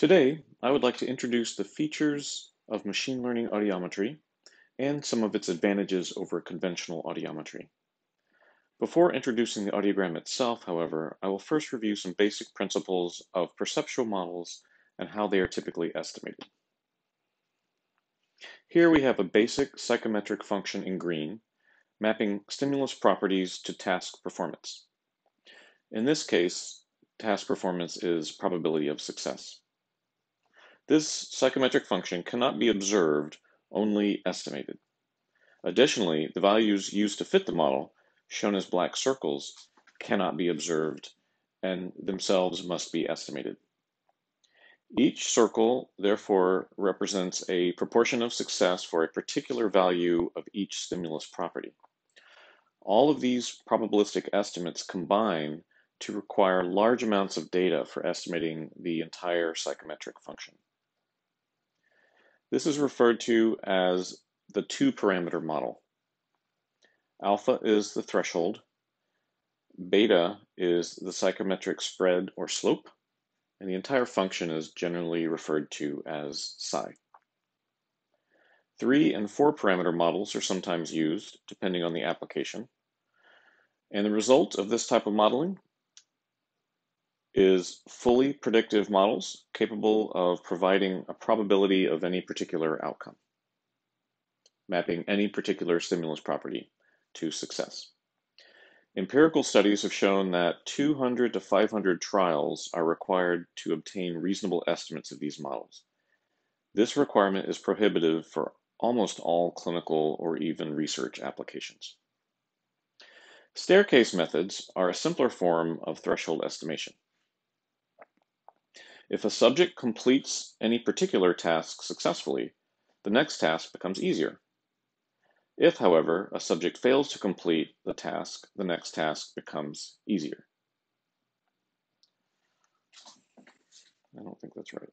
Today, I would like to introduce the features of machine learning audiometry and some of its advantages over conventional audiometry. Before introducing the audiogram itself, however, I will first review some basic principles of perceptual models and how they are typically estimated. Here we have a basic psychometric function in green, mapping stimulus properties to task performance. In this case, task performance is probability of success. This psychometric function cannot be observed, only estimated. Additionally, the values used to fit the model, shown as black circles, cannot be observed and themselves must be estimated. Each circle, therefore, represents a proportion of success for a particular value of each stimulus property. All of these probabilistic estimates combine to require large amounts of data for estimating the entire psychometric function. This is referred to as the two-parameter model. Alpha is the threshold, beta is the psychometric spread or slope, and the entire function is generally referred to as psi. Three and four parameter models are sometimes used, depending on the application. And the result of this type of modeling is fully predictive models capable of providing a probability of any particular outcome, mapping any particular stimulus property to success. Empirical studies have shown that 200 to 500 trials are required to obtain reasonable estimates of these models. This requirement is prohibitive for almost all clinical or even research applications. Staircase methods are a simpler form of threshold estimation. If a subject completes any particular task successfully, the next task becomes easier. If, however, a subject fails to complete the task, the next task becomes easier. I don't think that's right.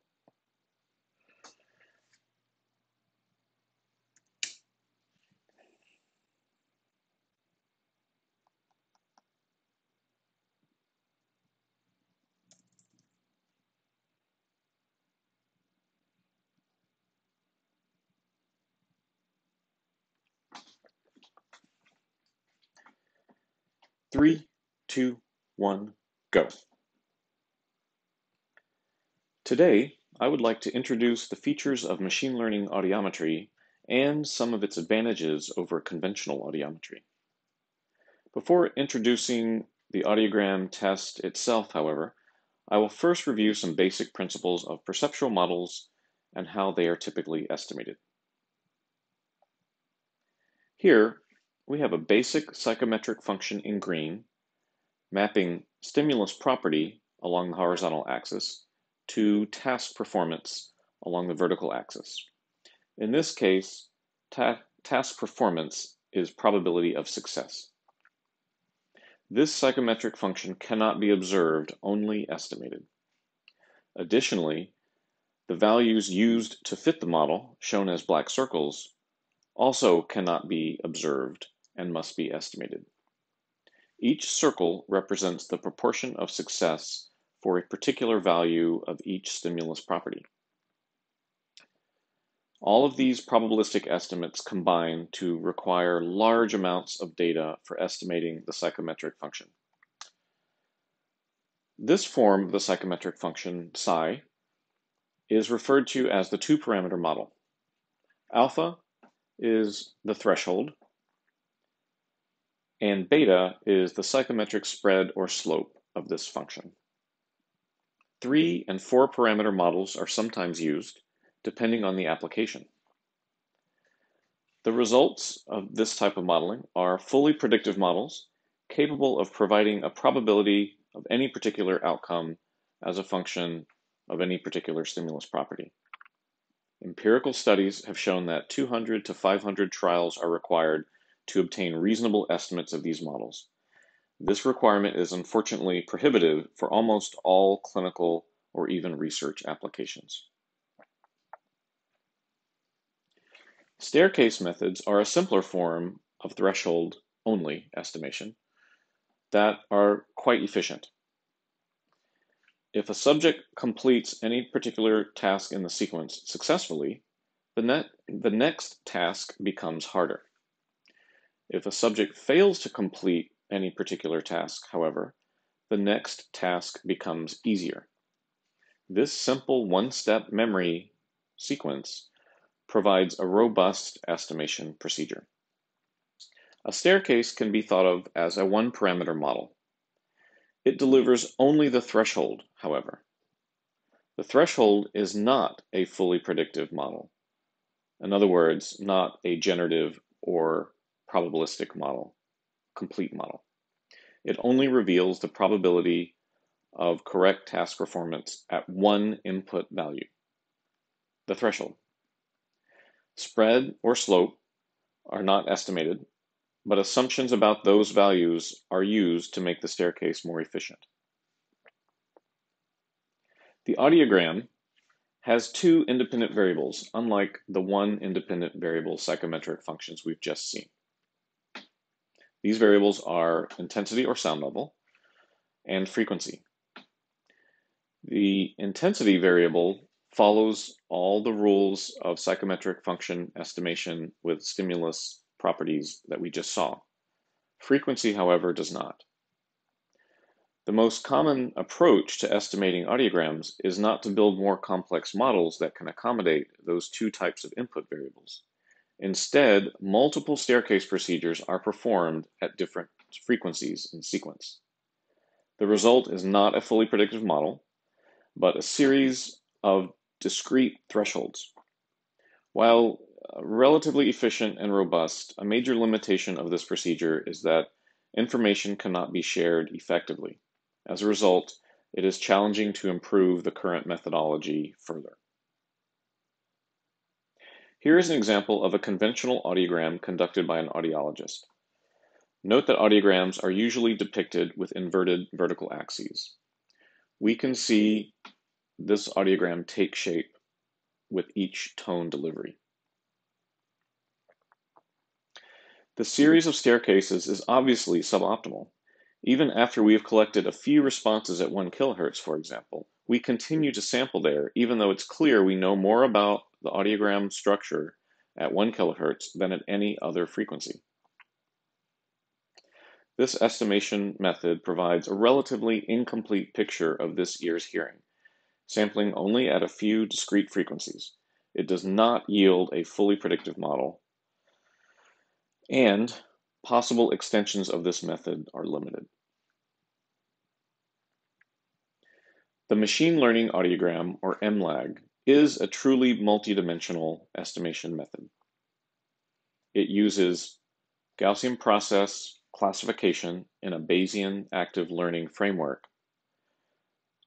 Three, two, one, go. Today, I would like to introduce the features of machine learning audiometry and some of its advantages over conventional audiometry. Before introducing the audiogram test itself, however, I will first review some basic principles of perceptual models and how they are typically estimated. Here, we have a basic psychometric function in green, mapping stimulus property along the horizontal axis to task performance along the vertical axis. In this case, ta task performance is probability of success. This psychometric function cannot be observed, only estimated. Additionally, the values used to fit the model, shown as black circles, also cannot be observed, and must be estimated. Each circle represents the proportion of success for a particular value of each stimulus property. All of these probabilistic estimates combine to require large amounts of data for estimating the psychometric function. This form of the psychometric function, psi, is referred to as the two-parameter model. Alpha is the threshold, and beta is the psychometric spread or slope of this function. Three and four parameter models are sometimes used, depending on the application. The results of this type of modeling are fully predictive models capable of providing a probability of any particular outcome as a function of any particular stimulus property. Empirical studies have shown that 200 to 500 trials are required to obtain reasonable estimates of these models. This requirement is unfortunately prohibitive for almost all clinical or even research applications. Staircase methods are a simpler form of threshold only estimation that are quite efficient. If a subject completes any particular task in the sequence successfully, the, net, the next task becomes harder. If a subject fails to complete any particular task, however, the next task becomes easier. This simple one-step memory sequence provides a robust estimation procedure. A staircase can be thought of as a one-parameter model. It delivers only the threshold, however. The threshold is not a fully predictive model. In other words, not a generative or probabilistic model, complete model. It only reveals the probability of correct task performance at one input value, the threshold. Spread or slope are not estimated, but assumptions about those values are used to make the staircase more efficient. The audiogram has two independent variables, unlike the one independent variable psychometric functions we've just seen. These variables are intensity or sound level and frequency. The intensity variable follows all the rules of psychometric function estimation with stimulus properties that we just saw. Frequency, however, does not. The most common approach to estimating audiograms is not to build more complex models that can accommodate those two types of input variables. Instead, multiple staircase procedures are performed at different frequencies in sequence. The result is not a fully predictive model, but a series of discrete thresholds. While uh, relatively efficient and robust, a major limitation of this procedure is that information cannot be shared effectively. As a result, it is challenging to improve the current methodology further. Here is an example of a conventional audiogram conducted by an audiologist. Note that audiograms are usually depicted with inverted vertical axes. We can see this audiogram take shape with each tone delivery. The series of staircases is obviously suboptimal. Even after we have collected a few responses at 1 kilohertz, for example, we continue to sample there, even though it's clear we know more about the audiogram structure at 1 kHz than at any other frequency. This estimation method provides a relatively incomplete picture of this ear's hearing, sampling only at a few discrete frequencies. It does not yield a fully predictive model, and possible extensions of this method are limited. The machine learning audiogram, or MLAG, is a truly multidimensional estimation method. It uses Gaussian process classification in a Bayesian active learning framework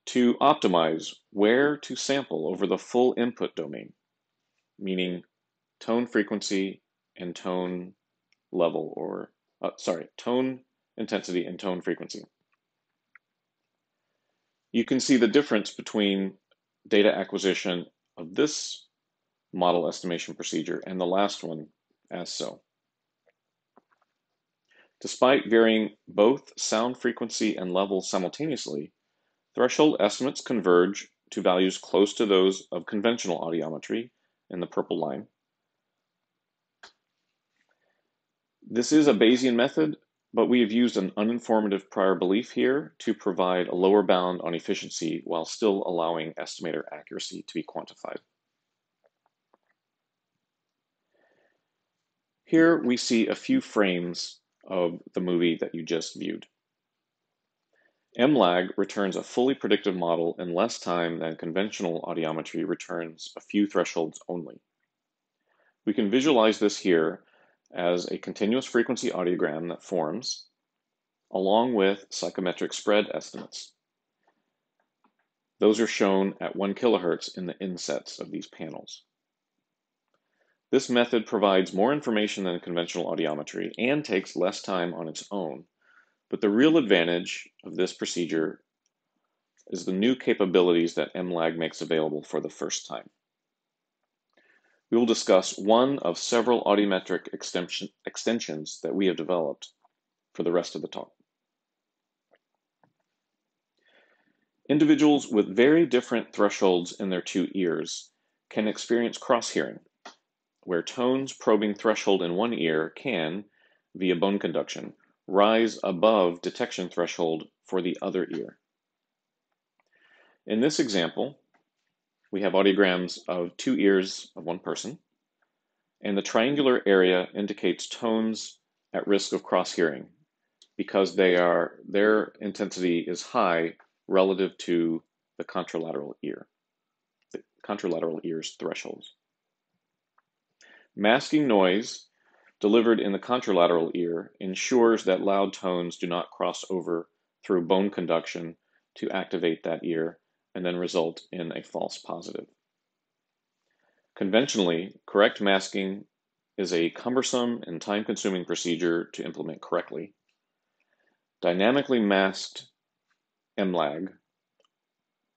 to optimize where to sample over the full input domain, meaning tone frequency and tone level or, uh, sorry, tone intensity and tone frequency. You can see the difference between data acquisition of this model estimation procedure and the last one as so. Despite varying both sound frequency and level simultaneously, threshold estimates converge to values close to those of conventional audiometry in the purple line, This is a Bayesian method, but we have used an uninformative prior belief here to provide a lower bound on efficiency while still allowing estimator accuracy to be quantified. Here we see a few frames of the movie that you just viewed. MLAG returns a fully predictive model in less time than conventional audiometry returns a few thresholds only. We can visualize this here as a continuous frequency audiogram that forms, along with psychometric spread estimates. Those are shown at 1 kilohertz in the insets of these panels. This method provides more information than conventional audiometry and takes less time on its own, but the real advantage of this procedure is the new capabilities that MLAG makes available for the first time. We will discuss one of several audiometric extension, extensions that we have developed for the rest of the talk. Individuals with very different thresholds in their two ears can experience cross-hearing, where tones probing threshold in one ear can, via bone conduction, rise above detection threshold for the other ear. In this example, we have audiograms of two ears of one person, and the triangular area indicates tones at risk of cross-hearing because they are their intensity is high relative to the contralateral ear, the contralateral ear's thresholds. Masking noise delivered in the contralateral ear ensures that loud tones do not cross over through bone conduction to activate that ear and then result in a false positive. Conventionally, correct masking is a cumbersome and time-consuming procedure to implement correctly. Dynamically masked MLAG,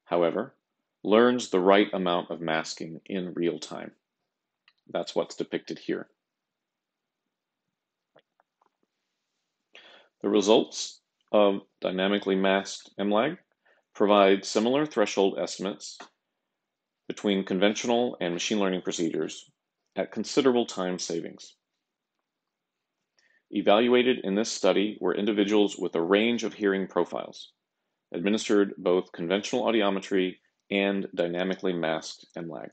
however, learns the right amount of masking in real time. That's what's depicted here. The results of dynamically masked MLAG provide similar threshold estimates between conventional and machine learning procedures at considerable time savings. Evaluated in this study were individuals with a range of hearing profiles, administered both conventional audiometry and dynamically masked MLAG.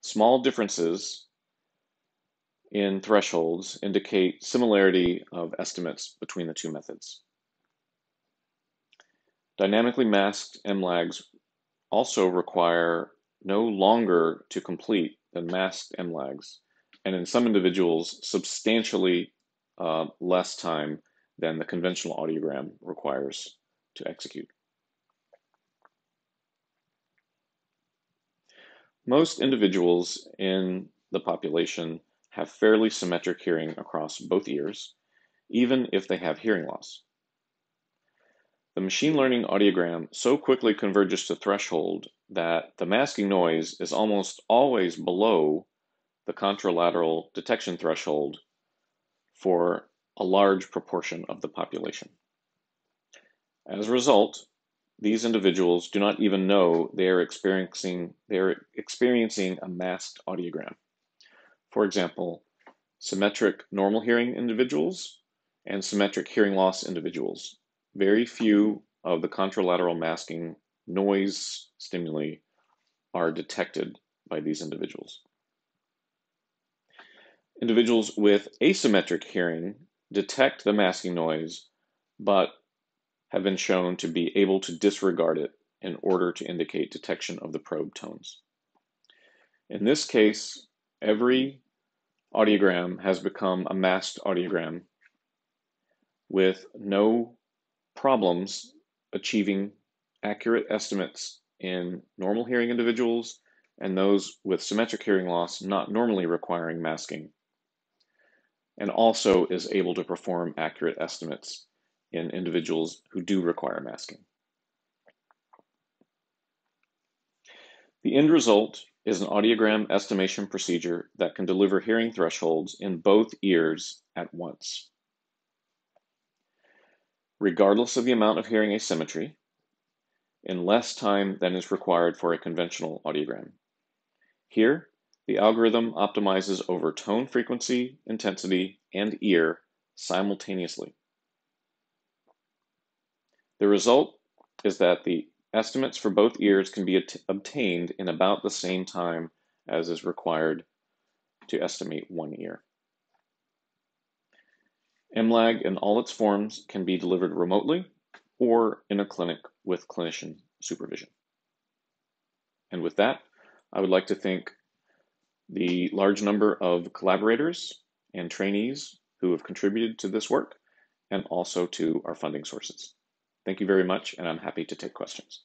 Small differences in thresholds indicate similarity of estimates between the two methods. Dynamically masked MLAGs also require no longer to complete than masked MLAGs, and in some individuals, substantially uh, less time than the conventional audiogram requires to execute. Most individuals in the population have fairly symmetric hearing across both ears, even if they have hearing loss. The machine learning audiogram so quickly converges to threshold that the masking noise is almost always below the contralateral detection threshold for a large proportion of the population. As a result, these individuals do not even know they are experiencing, they are experiencing a masked audiogram. For example, symmetric normal hearing individuals and symmetric hearing loss individuals. Very few of the contralateral masking noise stimuli are detected by these individuals. Individuals with asymmetric hearing detect the masking noise, but have been shown to be able to disregard it in order to indicate detection of the probe tones. In this case, every audiogram has become a masked audiogram with no problems achieving accurate estimates in normal hearing individuals and those with symmetric hearing loss not normally requiring masking, and also is able to perform accurate estimates in individuals who do require masking. The end result is an audiogram estimation procedure that can deliver hearing thresholds in both ears at once. Regardless of the amount of hearing asymmetry, in less time than is required for a conventional audiogram. Here, the algorithm optimizes over tone frequency, intensity, and ear simultaneously. The result is that the Estimates for both ears can be obtained in about the same time as is required to estimate one ear. MLAG in all its forms can be delivered remotely or in a clinic with clinician supervision. And with that, I would like to thank the large number of collaborators and trainees who have contributed to this work and also to our funding sources. Thank you very much, and I'm happy to take questions.